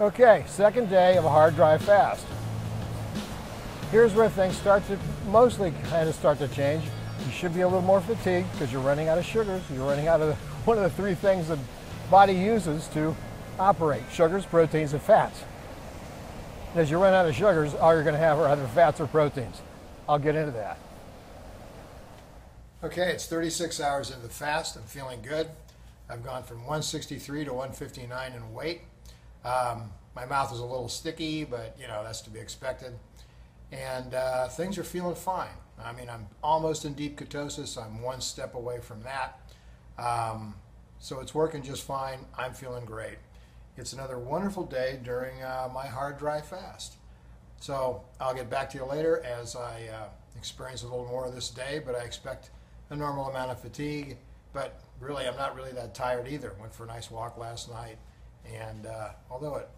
Okay, second day of a hard dry fast. Here's where things start to mostly kind of start to change. You should be a little more fatigued because you're running out of sugars. You're running out of one of the three things the body uses to operate, sugars, proteins, and fats. And as you run out of sugars, all you're going to have are either fats or proteins. I'll get into that. Okay, it's 36 hours into the fast. I'm feeling good. I've gone from 163 to 159 in weight. Um, my mouth is a little sticky, but you know that's to be expected. And uh, things are feeling fine. I mean, I'm almost in deep ketosis. I'm one step away from that. Um, so it's working just fine. I'm feeling great. It's another wonderful day during uh, my hard dry fast. So I'll get back to you later as I uh, experience a little more of this day, but I expect a normal amount of fatigue. But really, I'm not really that tired either. Went for a nice walk last night, and uh, although it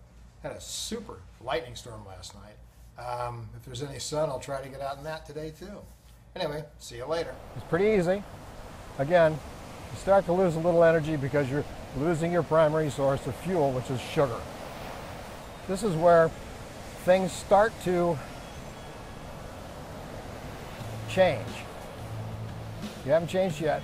had a super lightning storm last night, um, if there's any sun, I'll try to get out in that today too. Anyway, see you later. It's pretty easy. Again, you start to lose a little energy because you're losing your primary source of fuel, which is sugar. This is where things start to change. You haven't changed yet.